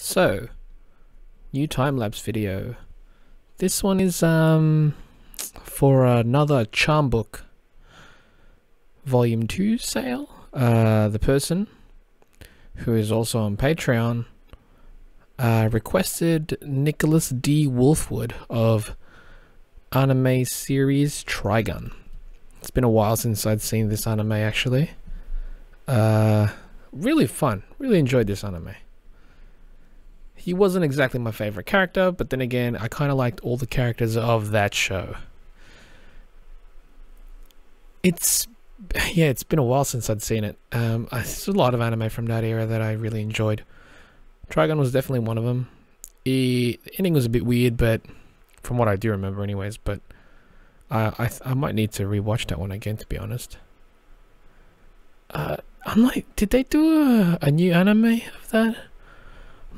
So, new time-lapse video. This one is um for another ChamBOOK volume 2 sale. Uh, the person who is also on Patreon uh, requested Nicholas D. Wolfwood of anime series Trigun. It's been a while since I'd seen this anime actually. Uh, really fun. Really enjoyed this anime. He wasn't exactly my favorite character, but then again, I kind of liked all the characters of that show. It's yeah, it's been a while since I'd seen it. Um, there's a lot of anime from that era that I really enjoyed. Trigun was definitely one of them. The ending was a bit weird, but from what I do remember, anyways. But I I, I might need to rewatch that one again, to be honest. Uh, I'm like, did they do a, a new anime of that?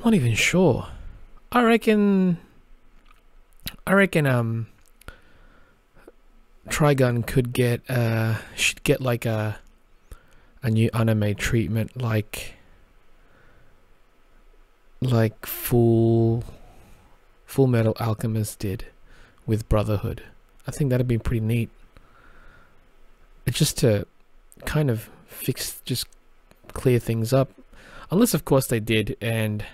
I'm not even sure. I reckon. I reckon. Um. Trigun could get. Uh. Should get like a. A new anime treatment, like. Like full. Full Metal Alchemist did, with Brotherhood. I think that'd be pretty neat. It's just to, kind of fix, just clear things up. Unless, of course, they did, and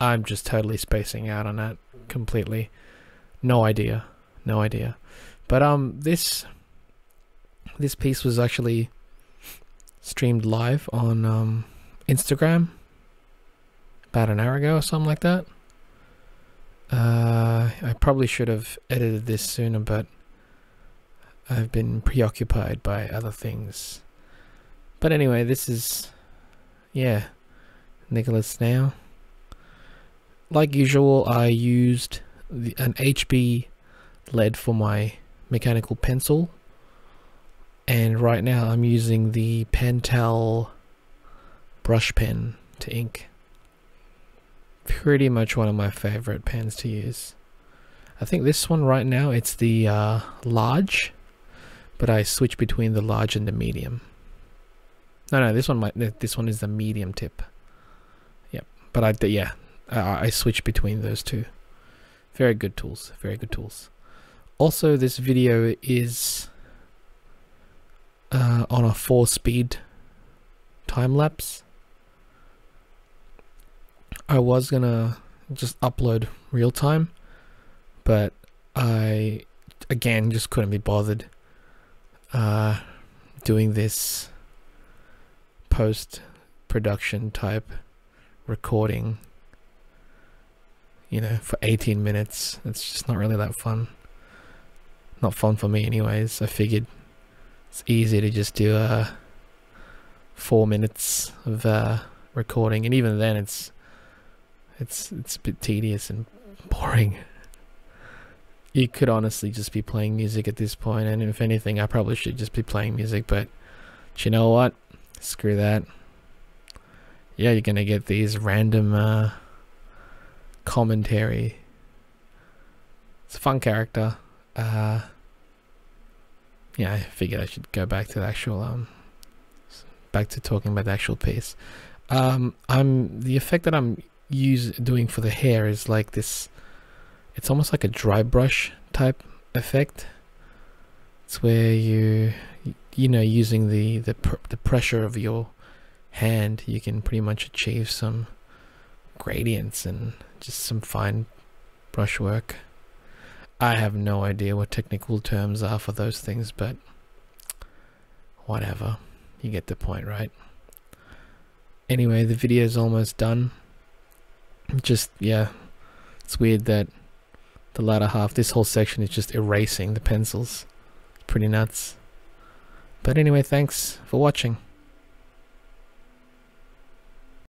I'm just totally spacing out on that completely. No idea. No idea. But um this this piece was actually streamed live on um Instagram about an hour ago or something like that. Uh I probably should have edited this sooner but I've been preoccupied by other things. But anyway, this is yeah, Nicholas now like usual, I used the, an HB lead for my mechanical pencil. And right now I'm using the Pentel brush pen to ink. Pretty much one of my favorite pens to use. I think this one right now, it's the uh, large, but I switch between the large and the medium. No, no, this one might, this one is the medium tip. Yep, but I, yeah, uh, I switch between those two. Very good tools, very good tools. Also, this video is uh, on a four speed time lapse. I was gonna just upload real time, but I again just couldn't be bothered uh, doing this post production type recording you know, for 18 minutes. It's just not really that fun. Not fun for me anyways. I figured it's easy to just do uh, four minutes of uh, recording. And even then it's, it's, it's a bit tedious and boring. You could honestly just be playing music at this point, and if anything, I probably should just be playing music, but you know what? Screw that. Yeah, you're gonna get these random uh, commentary. It's a fun character. Uh, yeah, I figured I should go back to the actual um, back to talking about the actual piece. Um, I'm the effect that I'm use doing for the hair is like this. It's almost like a dry brush type effect. It's where you you know using the the pr the pressure of your hand, you can pretty much achieve some gradients and just some fine brushwork. I have no idea what technical terms are for those things, but whatever. You get the point, right? Anyway, the video is almost done. Just, yeah, it's weird that the latter half, this whole section is just erasing the pencils. Pretty nuts. But anyway, thanks for watching.